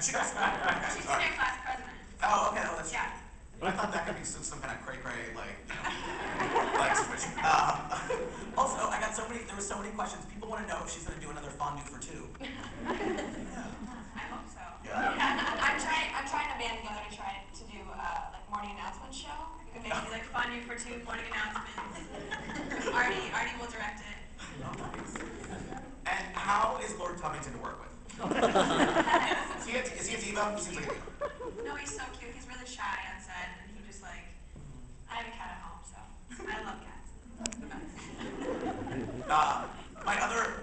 She She's sorry. senior class president. Oh, okay, well, that's Yeah. I thought that could be some, some kind of cray cray, like, you know, like situation. Um, also, I got so many, there were so many questions. People want to know if she's going to do another fondue for two. Yeah. I hope so. Yeah. I'm trying. I'm trying to band together to try to do uh, like morning announcement show. We could maybe do like fondue for two morning announcements. Artie, Artie will direct it. Oh, nice. And how is Lord Tubbington to work with? Is, he a, is he a diva? He seems like a diva. No, he's so cute. He's really shy on set, and he just like. I have a cat at home, so I love cats. It's the best. Uh, my other,